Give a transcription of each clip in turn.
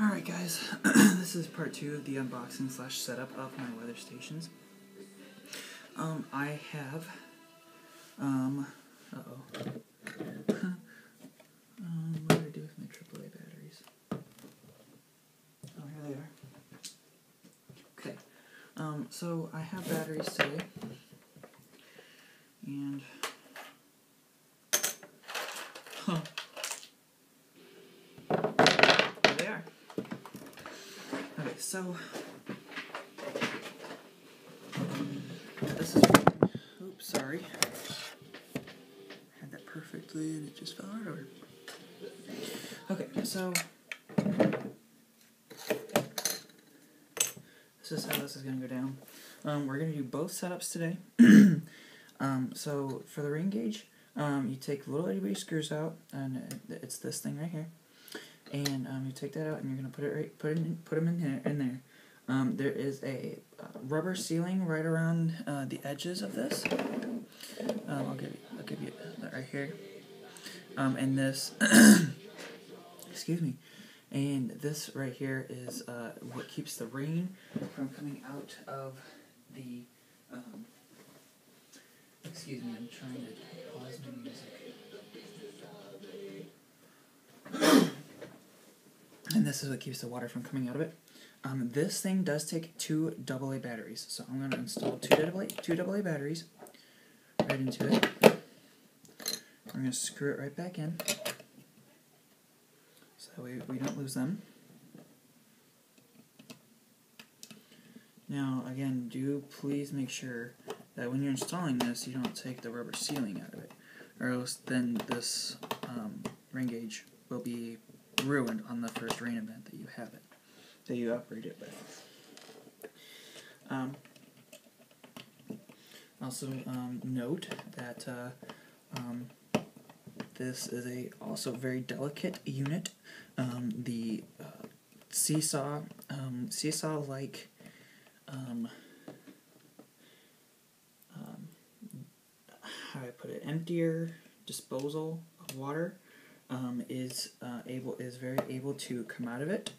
Alright guys, this is part two of the unboxing slash setup of my weather stations. Um, I have, um, uh-oh. um, what did I do with my AAA batteries? Oh, here they are. Okay, um, so I have batteries today, and, huh. There they are. Okay, so this is. Oops, sorry. Had that perfectly and it just fell over. Okay, so this is how this is gonna go down. Um, we're gonna do both setups today. um, so for the rain gauge, um, you take little itty bitty screws out, and it's this thing right here and um, you take that out and you're gonna put it right, put it in, put them in there. In there, um, there is a uh, rubber sealing right around uh, the edges of this. Um, I'll give you, I'll give you that right here. Um, and this, excuse me, and this right here is uh, what keeps the rain from coming out of the. Um, excuse me, I'm trying to pause my music. And this is what keeps the water from coming out of it. Um, this thing does take two AA batteries, so I'm going to install two AA, two AA batteries right into it. We're going to screw it right back in, so that way we don't lose them. Now, again, do please make sure that when you're installing this, you don't take the rubber sealing out of it, or else then this um, rain gauge will be ruined on the first rain event that you have it, that you operate it with. Um, also, um, note that uh, um, this is a also very delicate unit. Um, the uh, seesaw, um, seesaw-like um, how do I put it, emptier disposal of water um, is uh, able is very able to come out of it.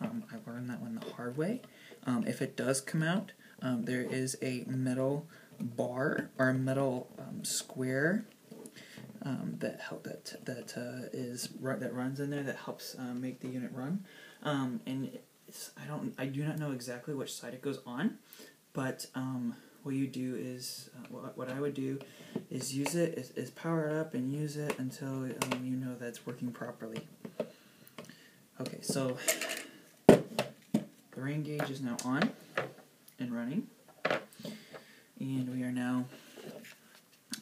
Um, I learned that one the hard way. Um, if it does come out, um, there is a metal bar or a metal um, square um, that help that that uh, is that runs in there that helps uh, make the unit run. and I don't I do not know exactly which side it goes on, but what you do is uh, what, what I would do is use it is, is power it up and use it until um, you know that it's working properly. Okay so the rain gauge is now on and running. And we are now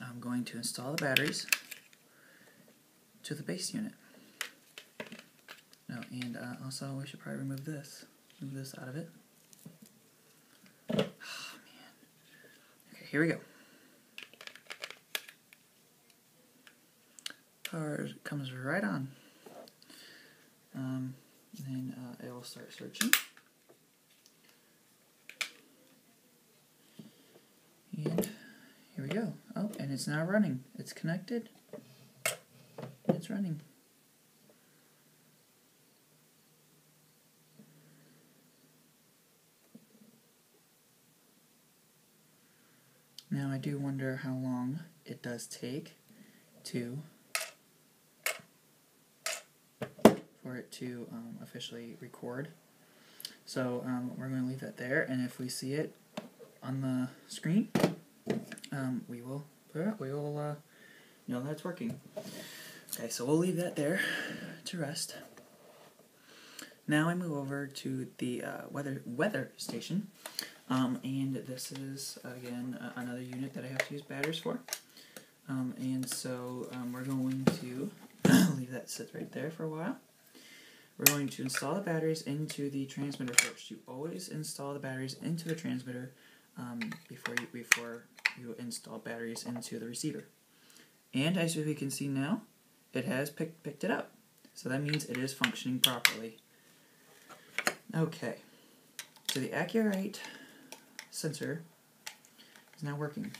um, going to install the batteries to the base unit. No and uh, also we should probably remove this move this out of it here we go. Power comes right on. Um, then uh, it will start searching. And here we go. Oh, and it's now running. It's connected. It's running. Now I do wonder how long it does take to for it to um, officially record. So um, we're going to leave that there, and if we see it on the screen, um, we will we will uh, know that it's working. Okay, so we'll leave that there to rest. Now I move over to the uh, weather weather station. Um, and this is, again, uh, another unit that I have to use batteries for. Um, and so um, we're going to leave that sit right there for a while. We're going to install the batteries into the transmitter first. You always install the batteries into the transmitter um, before you, before you install batteries into the receiver. And as we can see now, it has pick, picked it up. So that means it is functioning properly. Okay, so the AccuRite sensor is now working.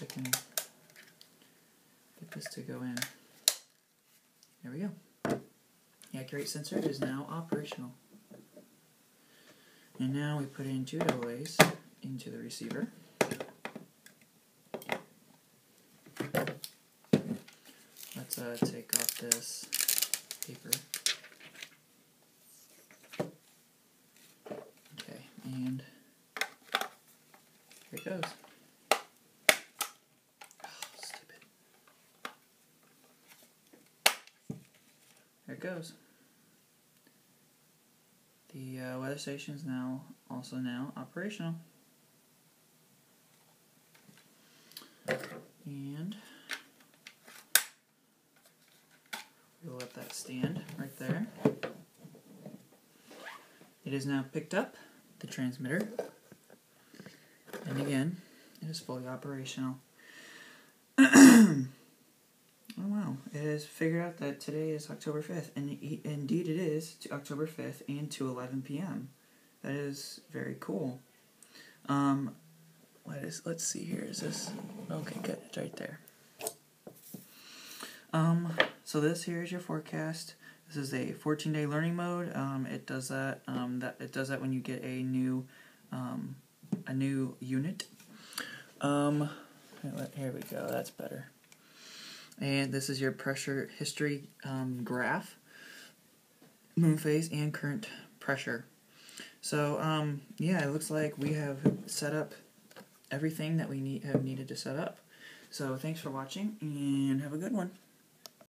I can get this to go in. There we go. The AccuRite sensor is now operational. And now we put in two double into the receiver. Let's uh, take off this paper. Okay, and here it goes. Oh, stupid. There it goes. The uh, weather station is now also now operational. And we'll let that stand right there. It is now picked up, the transmitter. And again, it is fully operational. oh wow, it has figured out that today is October 5th, and indeed it is to October 5th and to 11 p.m. That is very cool. Um, what is, let's see here, is this, okay good, it's right there. Um, so this here is your forecast. This is a 14 day learning mode. Um, it does that, um, that, it does that when you get a new, um, a new unit. Um, here we go, that's better. And this is your pressure history um, graph, moon phase and current pressure. So um, yeah, it looks like we have set up everything that we need have needed to set up. So thanks for watching and have a good one.